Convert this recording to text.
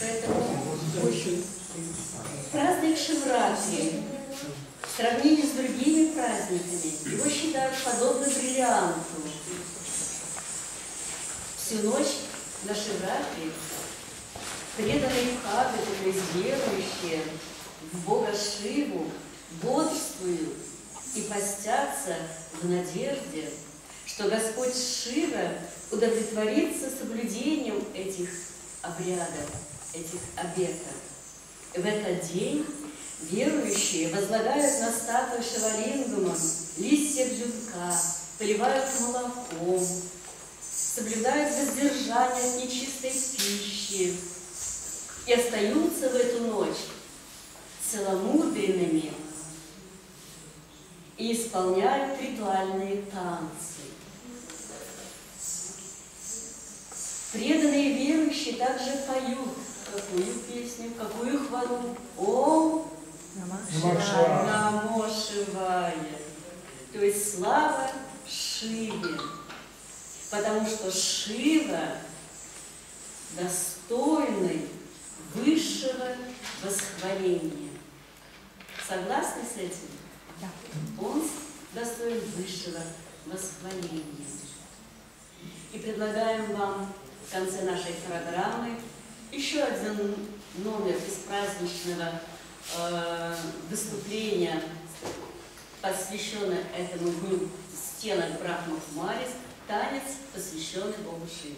Поэтому праздник Шивратри в сравнении с другими праздниками его считают подобным бриллианту. Всю ночь на Шивратри преданные хады, то есть верующие в Бога Шиву, бодрствуют и постятся в надежде, что Господь Шива удовлетворится соблюдением этих обрядов, этих обетов. В этот день верующие возлагают на статую Шивалингума листья бжутка, поливают молоком, соблюдают воздержание от нечистой пищи и остаются в эту ночь целомудренными и исполняют ритуальные танцы. Преданные верующие также поют какую песню, какую хвалу. О, Намо Шивая. То есть слава Шиве. Потому что Шива достойный высшего восхваления. Согласны с этим? Да. Он достоин высшего восхваления. И предлагаем вам в конце нашей программы еще один номер из праздничного э, выступления, посвященный этому дню стенок Брахма Кумарис, танец, посвященный Богу Шиве.